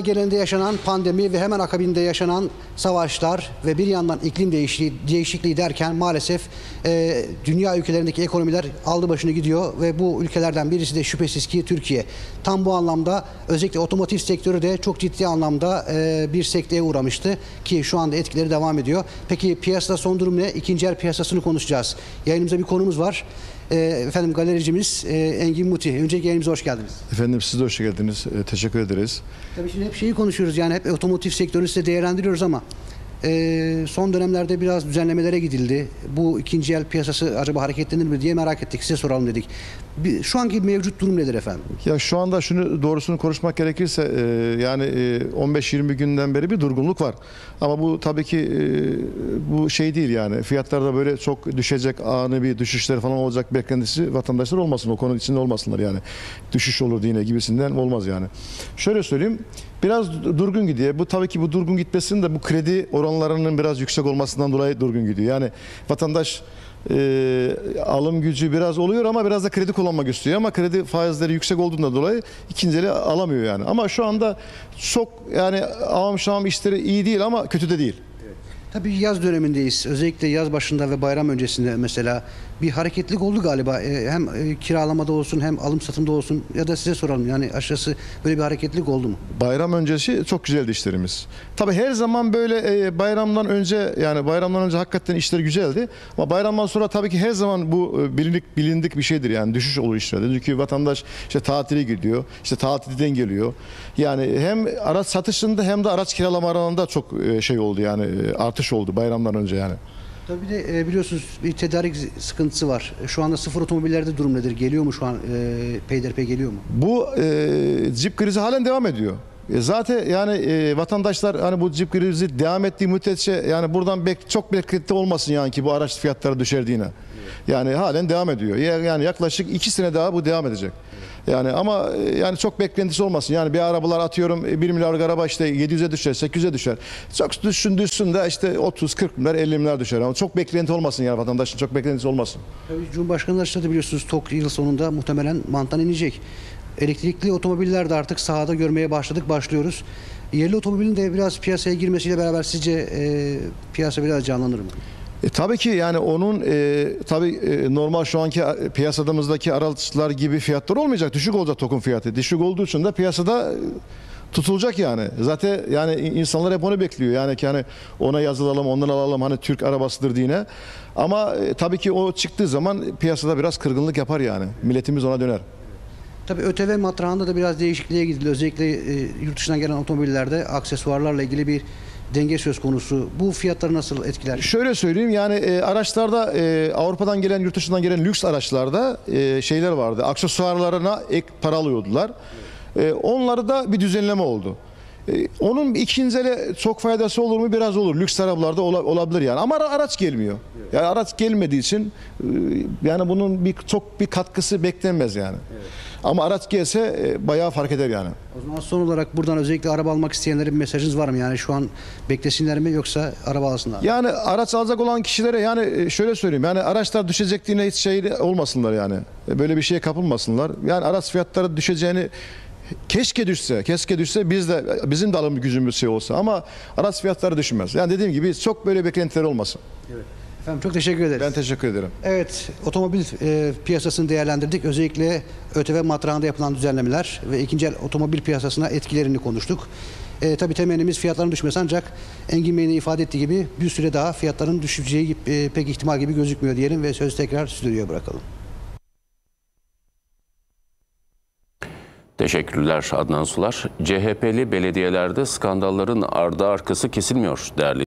genelinde yaşanan pandemi ve hemen akabinde yaşanan savaşlar ve bir yandan iklim değişikliği, değişikliği derken maalesef e, dünya ülkelerindeki ekonomiler aldı başını gidiyor ve bu ülkelerden birisi de şüphesiz ki Türkiye. Tam bu anlamda özellikle otomotiv sektörü de çok ciddi anlamda e, bir sekteye uğramıştı ki şu anda etkileri devam ediyor. Peki piyasada son durum ne? İkinci el piyasasını konuşacağız. Yayınımıza bir konumuz var. E, efendim galericimiz e, Engin Muti. Öncelikle yayınımıza hoş geldiniz. Efendim siz de hoş geldiniz. Ee, teşekkür ederiz. Tabii şimdi hep şeyi konuşuyoruz yani hep otomotiv sektörünü size değerlendiriyoruz ama e, son dönemlerde biraz düzenlemelere gidildi. Bu ikinci el piyasası acaba hareketlenir mi diye merak ettik. Size soralım dedik. Şu anki mevcut durum nedir efendim? Ya şu anda şunu doğrusunu konuşmak gerekirse e, yani e, 15-20 günden beri bir durgunluk var. Ama bu tabii ki e, bu şey değil yani fiyatlarda böyle çok düşecek ani bir düşüşler falan olacak beklentisi vatandaşlar olmasın o konu içinde olmasınlar yani. Düşüş olur yine gibisinden olmaz yani. Şöyle söyleyeyim biraz durgun gidiyor. Bu tabii ki bu durgun gitmesinin de bu kredi oranlarının biraz yüksek olmasından dolayı durgun gidiyor. Yani vatandaş e, alım gücü biraz oluyor ama biraz da kredi kullanmak istiyor ama kredi faizleri yüksek olduğundan dolayı ikinci eli alamıyor yani. Ama şu anda çok yani avam şam işleri iyi değil ama kötü de değil. Tabii yaz dönemindeyiz. Özellikle yaz başında ve bayram öncesinde mesela bir hareketlik oldu galiba. E, hem e, kiralamada olsun hem alım satımda olsun ya da size soralım yani aşağısı böyle bir hareketlik oldu mu? Bayram öncesi çok güzeldi işlerimiz. Tabii her zaman böyle e, bayramdan önce yani bayramdan önce hakikaten işler güzeldi. Ama bayramdan sonra tabii ki her zaman bu bilindik bilindik bir şeydir yani düşüş olur işlerde. Çünkü vatandaş işte tatile gidiyor, işte tatilden geliyor. Yani hem araç satışında hem de araç kiralama alanında çok şey oldu yani e, artış oldu bayramdan önce yani. Tabii de e, biliyorsunuz bir tedarik sıkıntısı var. E, Şu anda sıfır otomobillerde durum nedir? Geliyor mu şu an e, peyderpey geliyor mu? Bu e, cip krizi halen devam ediyor. E, zaten yani e, vatandaşlar hani bu cip krizi devam ettiği müddetçe yani buradan bek, çok beklenti olmasın yani ki bu araç fiyatları düşer diye. Yani halen devam ediyor. Ya- Yani yaklaşık iki sene daha bu devam edecek. Yani ama e, yani çok beklentisi olmasın. Yani bir arabalar atıyorum e, 1 milyarlık araba işte 700'e düşer, 800'e düşer. Çok düşsün de işte 30, 40 milyar, 50 milyar düşer. Ama çok beklenti olmasın yani vatandaşın çok beklentisi olmasın. Tabii Cumhurbaşkanı açıkladı biliyorsunuz TOK yıl sonunda muhtemelen manttan inecek. Elektrikli otomobiller de artık sahada görmeye başladık, başlıyoruz. Yerli otomobilin de biraz piyasaya girmesiyle beraber sizce e, piyasa biraz canlanır mı? E, tabii ki yani onun e, tabii e, normal şu anki piyasadamızdaki araçlar gibi fiyatlar olmayacak. Düşük olacak token fiyatı. Düşük olduğu için de piyasada e, tutulacak yani. Zaten yani insanlar hep onu bekliyor. Yani ki hani ona yazılalım, ondan alalım hani Türk arabasıdır diye. Ama e, tabii ki o çıktığı zaman piyasada biraz kırgınlık yapar yani. Milletimiz ona döner. Tabii ÖTV matrağında da biraz değişikliğe gidildi. Özellikle e, yurt dışından gelen otomobillerde aksesuarlarla ilgili bir denge söz konusu. Bu fiyatları nasıl etkiler? Şöyle söyleyeyim yani e, araçlarda e, Avrupa'dan gelen yurt dışından gelen lüks araçlarda e, şeyler vardı. Aksesuarlarına ek para alıyordular. E, onları da bir düzenleme oldu. E, onun ikinci ele çok faydası olur mu? Biraz olur. Lüks arabalarda ola- olabilir yani. Ama ara- araç gelmiyor. Yani araç gelmediği için e, yani bunun bir çok bir katkısı beklenmez yani. Ama araç gelse e, bayağı fark eder yani. O zaman son olarak buradan özellikle araba almak isteyenlere bir mesajınız var mı? Yani şu an beklesinler mi yoksa araba alsınlar mı? Yani araç alacak olan kişilere yani e, şöyle söyleyeyim yani araçlar düşecek diye hiç şey olmasınlar yani. Böyle bir şeye kapılmasınlar. Yani araç fiyatları düşeceğini keşke düşse, keşke düşse biz de bizim de alım gücümüz şey olsa ama araç fiyatları düşmez. Yani dediğim gibi çok böyle beklentiler olmasın. Efendim çok teşekkür ederiz. Ben teşekkür ederim. Evet, otomobil e, piyasasını değerlendirdik. Özellikle ÖTV matrağında yapılan düzenlemeler ve ikinci el otomobil piyasasına etkilerini konuştuk. E, tabii temennimiz fiyatların düşmesi ancak Engin Bey'in de ifade ettiği gibi bir süre daha fiyatların düşeceği e, pek ihtimal gibi gözükmüyor diyelim ve sözü tekrar stüdyoya bırakalım. Teşekkürler Adnan Sular. CHP'li belediyelerde skandalların ardı arkası kesilmiyor değerli